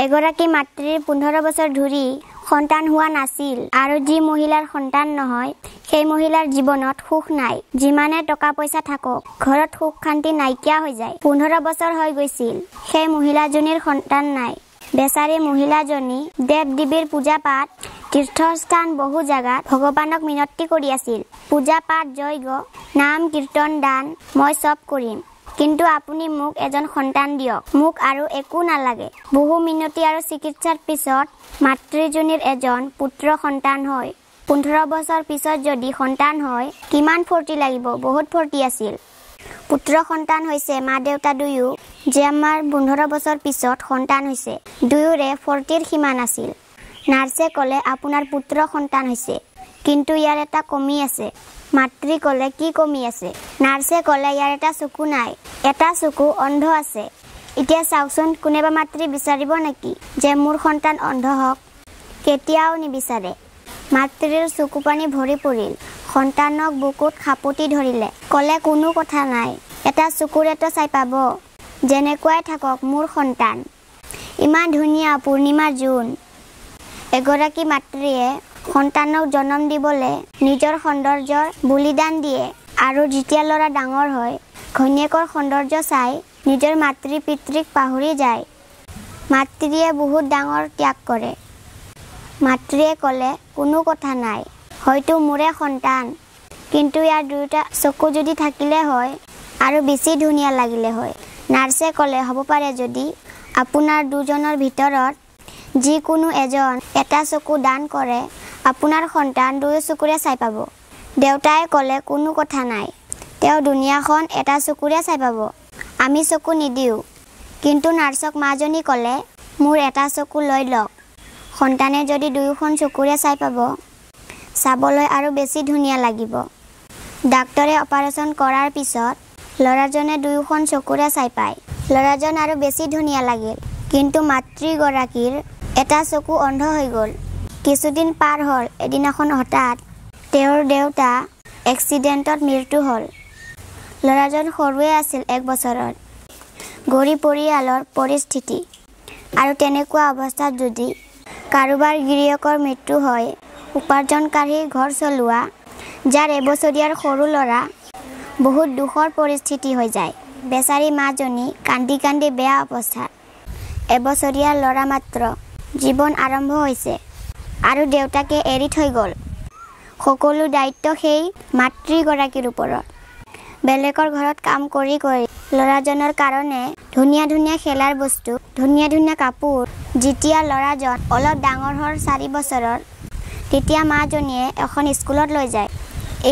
এগৰাকী মাতৃৰ পোন্ধৰ বছৰ ধৰি সন্তান হোৱা নাছিল আৰু যি মহিলাৰ সন্তান নহয় সেই মহিলাৰ জীৱনত সুখ নাই। যিমানে টকা পইচা থাকক ঘৰত সুখ শান্তি নাইকিয়া হৈ যায়। পোন্ধৰ বছৰ হৈ গৈছিল সেই মহিলাজনীৰ সন্তান নাই। বেচাৰী মহিলাজনী দেৱ দেৱীৰ পূজা পাঠ তীৰ্থস্থান বহু জেগাত ভগৱানক মিনতি কৰি আছিল। পূজা পাঠ যজ্ঞ নাম কীৰ্তন দান মই চব কৰিম। কিন্তু আপুনি মোক এজন সন্তান দিয়ক। মোক আৰু একো নালাগে। বহু মিনতি আৰু চিকিৎসাৰ পিছত মাতৃজনীৰ এজন পুত্ৰ সন্তান হয়। পোন্ধৰ বছৰ পিছত যদি সন্তান হয় কিমান ফূৰ্তি লাগিব? বহুত ফূৰ্তি আছিল। পুত্ৰ সন্তান হৈছে মা দেউতা দুয়ো যে আমাৰ পোন্ধৰ বছৰ পিছত সন্তান হৈছে। দুয়োৰে ফূৰ্তিৰ সীমা নাছিল। নাৰ্ছে ক'লে আপোনাৰ পুত্ৰ সন্তান হৈছে। কিন্তু ইয়াৰ এটা কমি আছে। মাতৃ ক'লে কি কমি আছে? নাৰ্ছে ক'লে ইয়াৰ এটা চকু নাই। এটা চকু অন্ধ আছে। এতিয়া চাওকচোন কোনোবা মাতৃ বিচাৰিব নেকি যে মোৰ সন্তান অন্ধ হওক? কেতিয়াও নিবিচাৰে। মাতৃৰ চকু পানী ভৰি পৰিল। সন্তানক বুকুত সাপতি ধৰিলে। ক'লে কোনো কথা নাই। এটা চকুৰেতো চাই পাব। যেনেকুৱাই থাকক মোৰ সন্তান। ইমান ধুনীয়া পূৰ্ণিমাৰ জোন। এগৰাকী মাতৃয়ে সন্তানক জন্ম দিবলৈ নিজৰ সৌন্দৰ্যৰ বলিদান দিয়ে। আৰু যেতিয়া ল'ৰা ডাঙৰ হয় ঘৈণীয়েকৰ সৌন্দৰ্য চাই নিজৰ মাতৃ পিতৃক পাহৰি যায়। মাতৃয়ে বহুত ডাঙৰ ত্যাগ কৰে। মাতৃয়ে ক'লে কোনো কথা নাই হয়তো মোৰে সন্তান। কিন্তু ইয়াৰ দুয়োটা চকু যদি থাকিলে হয় আৰু বেছি ধুনীয়া লাগিলে হয়। নাৰ্ছে ক'লে হ'ব পাৰে যদি আপোনাৰ দুজনৰ ভিতৰত যিকোনো এজন এটা চকু দান কৰে আপোনাৰ সন্তান দুয়ো চকুৰে চাই পাব। দেউতাই ক'লে কোনো কথা নাই। তেওঁ দুনিয়াখন এটা চকুৰে চাই পাব। আমি চকু নিদিওঁ। কিন্তু নাৰ্ছক মাজনী ক'লে মোৰ এটা চকু লৈ লওক। সন্তানে যদি দুয়োখন চকুৰে চাই পাব চাবলৈ আৰু বেছি ধুনীয়া লাগিব। ডাক্তৰে অপাৰেশ্যন কৰাৰ পিছত ল'ৰাজনে দুয়োখন চকুৰে চাই পায়। ল'ৰাজন আৰু বেছি ধুনীয়া লাগিল। কিন্তু মাতৃগৰাকীৰ এটা চকু অন্ধ হৈ গ'ল। কিছুদিন পাৰ হ'ল। এদিনাখন হঠাৎ তেওঁৰ দেউতা এক্সিডেণ্টত মৃত্যু হ'ল। ল'ৰাজন সৰুৱে আছিল এক বছৰত। গৰীব পৰিয়ালৰ পৰিস্থিতি আৰু তেনেকুৱা অৱস্থাত যদি কাৰোবাৰ গিৰিয়েকৰ মৃত্যু হয় উপাৰ্জনকাৰী ঘৰ চলোৱা যাৰ এবছৰীয়াৰ সৰু ল'ৰা বহুত দুখৰ পৰিস্থিতি হৈ যায় বেচাৰী মাজনী কান্দি কান্দি বেয়া অৱস্থাত এবছৰীয়া ল'ৰা মাত্ৰ জীৱন আৰম্ভ হৈছে। আৰু দেউতাকে এৰি থৈ গ'ল। সকলো দায়িত্ব সেই মাতৃগৰাকীৰ ওপৰত। বেলেগৰ ঘৰত কাম কৰি কৰি ল'ৰাজনৰ কাৰণে ধুনীয়া ধুনীয়া খেলাৰ বস্তু ধুনীয়া ধুনীয়া কাপোৰ যেতিয়া ল'ৰাজন অলপ ডাঙৰ হ'ল চাৰি বছৰৰ তেতিয়া মাজনীয়ে এখন স্কুলত লৈ যায়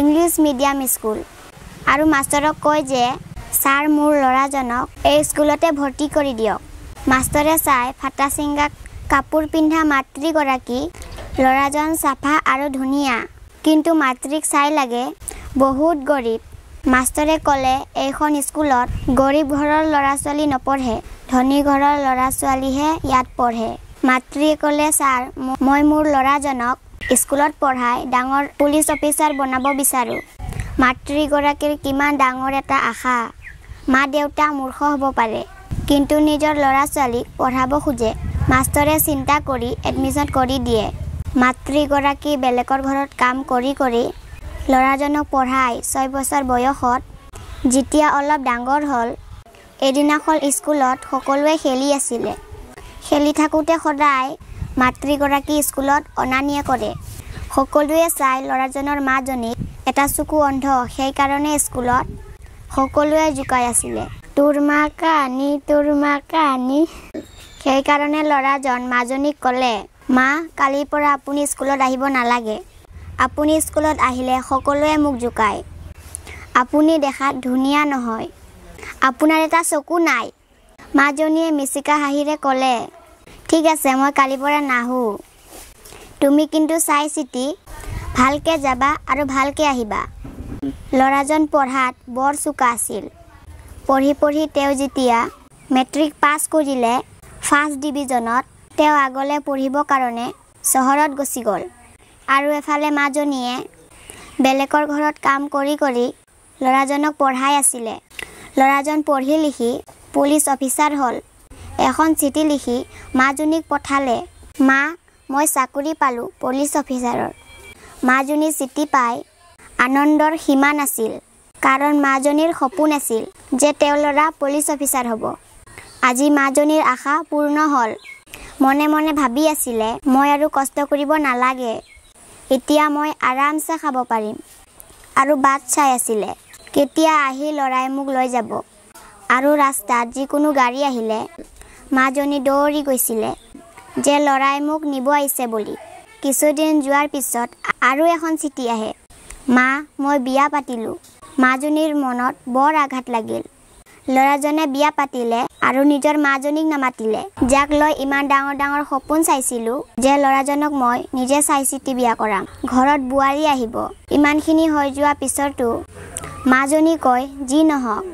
ইংলিছ মিডিয়াম স্কুল। আৰু মাষ্টৰক কয় যে ছাৰ মোৰ ল'ৰাজনক এই স্কুলতে ভৰ্তি কৰি দিয়ক। মাষ্টৰে চাই ফাটা চিংগা কাপোৰ পিন্ধা মাতৃগৰাকী ল'ৰাজন চাফা আৰু ধুনীয়া। কিন্তু মাতৃক চাই লাগে বহুত গৰীব। মাষ্টৰে ক'লে এইখন স্কুলত গৰীব ঘৰৰ ল'ৰা ছোৱালী নপঢ়ে ধনী ঘৰৰ ল'ৰা ছোৱালীহে ইয়াত পঢ়ে। মাতৃয়ে ক'লে ছাৰ মই মোৰ ল'ৰাজনক স্কুলত পঢ়াই ডাঙৰ পুলিচ অফিচাৰ বনাব বিচাৰোঁ। মাতৃগৰাকীৰ কিমান ডাঙৰ এটা আশা। মা দেউতা মূৰ্খ হ'ব পাৰে কিন্তু নিজৰ ল'ৰা ছোৱালীক পঢ়াব খোজে। মাষ্টৰে চিন্তা কৰি এডমিশ্যন কৰি দিয়ে। মাতৃগৰাকী বেলেগৰ ঘৰত কাম কৰি কৰি ল'ৰাজনক পঢ়াই ছয় বছৰ বয়সত যেতিয়া অলপ ডাঙৰ হ'ল এদিনাখন স্কুলত সকলোৱে খেলি আছিলে। খেলি থাকোঁতে সদায় মাতৃগৰাকী স্কুলত অনা নিয়া কৰে। সকলোৱে চাই ল'ৰাজনৰ মাজনীক এটা চকু অন্ধ সেইকাৰণে স্কুলত সকলোৱে জোকাই আছিলে। তোৰ মা কানি তোৰ মা কানি সেইকাৰণে ল'ৰাজন মাজনীক ক'লে মা কালিৰ পৰা আপুনি স্কুলত আহিব নালাগে। আপুনি স্কুলত আহিলে সকলোৱে মোক জোকায়। আপুনি দেখাত ধুনীয়া নহয়। আপোনাৰ এটা চকু নাই। মাজনীয়ে মিচিকা হাঁহিৰে ক'লে ঠিক আছে মই কালিৰ পৰা নাহোঁ। তুমি কিন্তু চাই চিতি ভালকৈ যাবা আৰু ভালকৈ আহিবা। ল'ৰাজন পঢ়াত বৰ চোকা আছিল। পঢ়ি পঢ়ি তেওঁ যেতিয়া মেট্ৰিক পাছ কৰিলে ফাৰ্ষ্ট ডিভিজনত তেওঁ আগলৈ পঢ়িবৰ কাৰণে চহৰত গুচি গ'ল। আৰু এফালে মাজনীয়ে বেলেগৰ ঘৰত কাম কৰি কৰি ল'ৰাজনক পঢ়াই আছিলে। ল'ৰাজন পঢ়ি লিখি পুলিচ অফিচাৰ হ'ল। এখন চিঠি লিখি মাজনীক পঠালে মা মই চাকৰি পালোঁ পুলিচ অফিচাৰৰ। মাজনী চিঠি পাই আনন্দৰ সীমা নাছিল কাৰণ মাজনীৰ সপোন আছিল যে তেওঁৰ ল'ৰা পুলিচ অফিচাৰ হ'ব। আজি মাজনীৰ আশা পূৰ্ণ হ'ল। মনে মনে ভাবি আছিলে মই আৰু কষ্ট কৰিব নালাগে। এতিয়া মই আৰামছে খাব পাৰিম। আৰু বাট চাই আছিলে কেতিয়া আহি ল'ৰাই মোক লৈ যাব? আৰু ৰাস্তাত যিকোনো গাড়ী আহিলে মাজনী দৌৰি গৈছিলে যে ল'ৰাই মোক নিব আহিছে বুলি। কিছুদিন যোৱাৰ পিছত আৰু এখন চিঠি আহে মা মই বিয়া পাতিলোঁ। মাজনীৰ মনত বৰ আঘাত লাগিল। ল'ৰাজনে বিয়া পাতিলে আৰু নিজৰ মাজনীক নামাতিলে। যাক লৈ ইমান ডাঙৰ ডাঙৰ সপোন চাইছিলোঁ যে ল'ৰাজনক মই নিজে চাই চিতি বিয়া কৰাম। ঘৰত বোৱাৰী আহিব। ইমানখিনি হৈ যোৱা পিছতো মাজনী কয় যি নহওক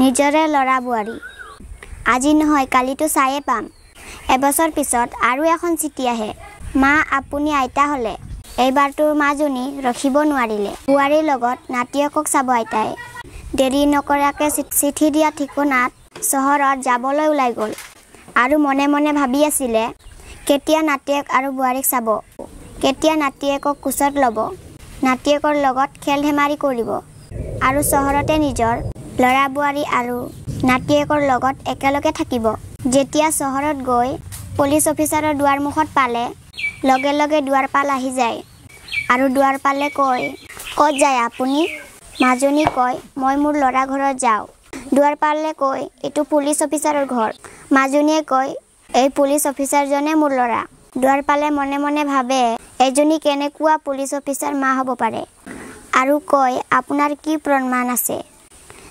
নিজৰে ল'ৰা বোৱাৰী। আজি নহয় কালিতো চায়ে পাম। এবছৰ পিছত আৰু এখন চিঠি আহে। মা আপুনি আইতা হ'লে। এইবাৰতো মাজনী ৰখিব নোৱাৰিলে। বোৱাৰীৰ লগত নাতিয়েকক চাব আইতাই। দেৰি নকৰাকৈ চিঠি দিয়া ঠিকনাত চহৰত যাবলৈ ওলাই গ'ল। আৰু মনে মনে ভাবি আছিলে কেতিয়া নাতিয়েক আৰু বোৱাৰীক চাব? কেতিয়া নাতিয়েকক কোচত ল'ব? নাতিয়েকৰ লগত খেল ধেমালি কৰিব? আৰু চহৰতে নিজৰ ল'ৰা বোৱাৰী আৰু নাতিয়েকৰ লগত একেলগে থাকিব? যেতিয়া চহৰত গৈ পুলিচ অফিচাৰৰ দুৱাৰমুখত পালে লগে লগে দুৱাৰপাল আহি যায়। আৰু দুৱাৰপালে কয় ক'ত যায় আপুনি? মাজনী কয় মই মোৰ ল'ৰা ঘৰত যাওঁ। দুৱাৰপালে কয় এইটো পুলিচ অফিচাৰৰ ঘৰ। মাজনীয়ে কয় এই পুলিচ অফিচাৰজনে মোৰ ল'ৰা। দুৱাৰপালে মনে মনে ভাবে এজনী কেনেকুৱা পুলিচ অফিচাৰ মা হ'ব পাৰে? আৰু কয় আপোনাৰ কি প্ৰমাণ আছে?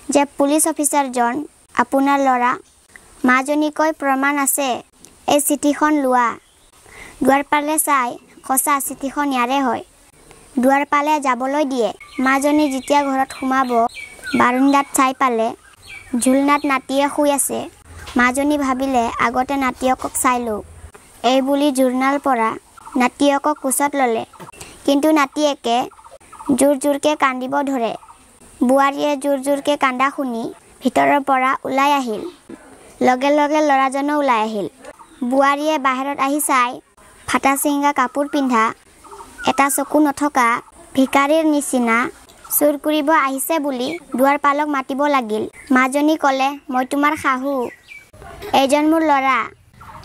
যে পুলিচ অফিচাৰজন আপোনাৰ ল'ৰা। মাজনী কয় প্ৰমাণ আছে এই চিঠিখন লোৱা। দুৱাৰপালে চাই সঁচা চিঠিখন ইয়াৰে হয়। দুৱাৰপালে যাবলৈ দিয়ে। মাজনী যেতিয়া ঘৰত সোমাব বাৰাণ্ডাত চাই পালে ঝুলনাত নাতিয়ে শুই আছে। মাজনী ভাবিলে আগতে নাতিয়কক চাই লওঁ এই বুলি জোৰনাৰ পৰা নাতিয়কক কোচত ল'লে। কিন্তু নাতিয়েকে জোৰ জোৰকৈ কান্দিব ধৰে। বোৱাৰীয়ে জোৰ জোৰকৈ কান্দা শুনি ভিতৰৰ পৰা ওলাই আহিল। লগে লগে ল'ৰাজনো ওলাই আহিল। বোৱাৰীয়ে বাহিৰত আহি চাই ফাটা চিঙা কাপোৰ পিন্ধা এটা চকু নথকা ভিকাৰীৰ নিচিনা চুৰ কৰিব আহিছে বুলি দুৱাৰপালক মাতিব লাগিল। মাজনী ক'লে মই তোমাৰ শাহু। এইজন মোৰ ল'ৰা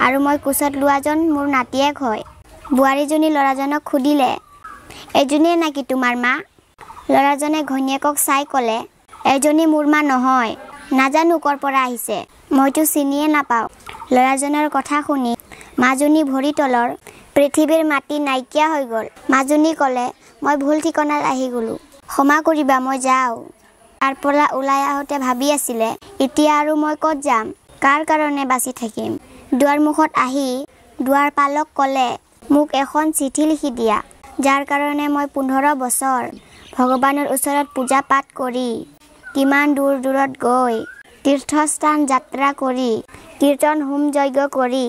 আৰু মই কোচত লোৱাজন মোৰ নাতিয়েক হয়। বোৱাৰীজনী ল'ৰাজনক সুধিলে এইজনীয়ে নেকি তোমাৰ মা? ল'ৰাজনে ঘৈণীয়েকক চাই ক'লে এজনী মোৰ মা নহয়। নাজানো ক'ৰ পৰা আহিছে। মইতো চিনিয়ে নাপাওঁ। ল'ৰাজনৰ কথা শুনি মাজনী ভৰি তলৰ পৃথিৱীৰ মাটি নাইকিয়া হৈ গ'ল। মাজনী ক'লে মই ভুল ঠিকনাত আহি গ'লোঁ। ক্ষমা কৰিবা মই যাওঁ। তাৰ পৰা ওলাই আহোঁতে ভাবি আছিলে এতিয়া আৰু মই ক'ত যাম? কাৰ কাৰণে বাচি থাকিম? দুৱাৰমুখত আহি দুৱাৰপালক ক'লে মোক এখন চিঠি লিখি দিয়া যাৰ কাৰণে মই পোন্ধৰ বছৰ ভগৱানৰ ওচৰত পূজা পাঠ কৰি কিমান দূৰ দূৰত গৈ তীৰ্থস্থান যাত্ৰা কৰি কীৰ্তন হোম যজ্ঞ কৰি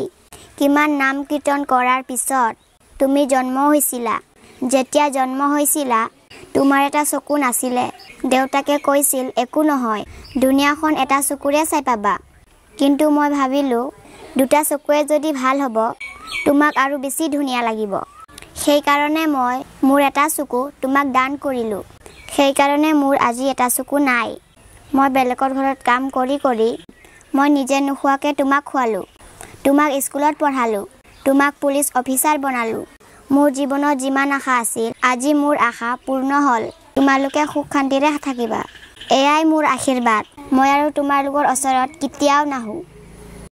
কিমান নাম কীৰ্তন কৰাৰ পিছত তুমি জন্ম হৈছিলা। যেতিয়া জন্ম হৈছিলা তোমাৰ এটা চকু নাছিলে। দেউতাকে কৈছিল একো নহয় দুনিয়াখন এটা চকুৰে চাই পাবা। কিন্তু মই ভাবিলোঁ দুটা চকুৱে যদি ভাল হ'ব তোমাক আৰু বেছি ধুনীয়া লাগিব। সেইকাৰণে মই মোৰ এটা চকু তোমাক দান কৰিলোঁ। সেইকাৰণে মোৰ আজি এটা চকু নাই। মই বেলেগৰ ঘৰত কাম কৰি কৰি মই নিজে নোখোৱাকৈ তোমাক খোৱালোঁ। তোমাক স্কুলত পঢ়ালোঁ। তোমাক পুলিচ অফিচাৰ বনালোঁ। মোৰ জীৱনত যিমান আশা আছিল আজি মোৰ আশা পূৰ্ণ হ'ল। তোমালোকে সুখ শান্তিৰে থাকিবা। এয়াই মোৰ আশীৰ্বাদ। মই আৰু তোমালোকৰ ওচৰত কেতিয়াও নাহোঁ।